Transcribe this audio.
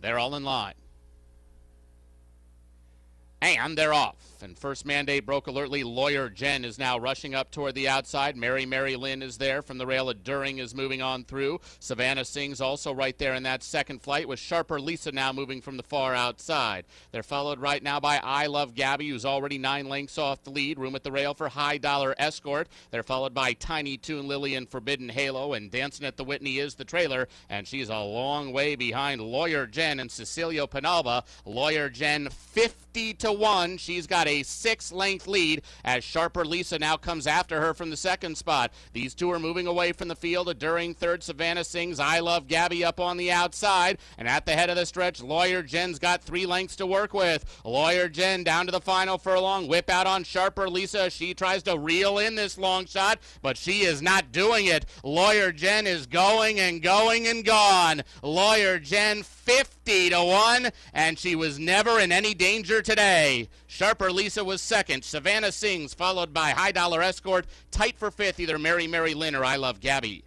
They're all in line. And they're off. And first mandate broke alertly. Lawyer Jen is now rushing up toward the outside. Merry Mary Lynn is there from the rail. During is moving on through. Savannah Sings also right there in that second flight with Sharper Lisa now moving from the far outside. They're followed right now by I Love Gaby, who's already nine lengths off the lead. Room at the rail for High Dollar Escort. They're followed by Tiny Tune Lily and Forbidden Halo. And Dancinatthewhitney is the trailer. And she's a long way behind Lawyer Jen and Cecilio Penalba. Lawyer Jen 50 to 1. She's got a six length lead as Sharper Lisa now comes after her from the second spot. These two are moving away from the field. Aduring third, Savannah sings I Love Gaby up on the outside. And at the head of the stretch, Lawyer Jen's got three lengths to work with. Lawyer Jen down to the final furlong. Whip out on Sharper Lisa. She tries to reel in this long shot, but she is not doing it. Lawyer Jen is going and going and gone. Lawyer Jen 50 to 1, and she was never in any danger today. Sharper Lisa was second. Savannah Sings, followed by High Dollar Escort. Tight for fifth, either Merry Mary Lynn or I Love Gaby.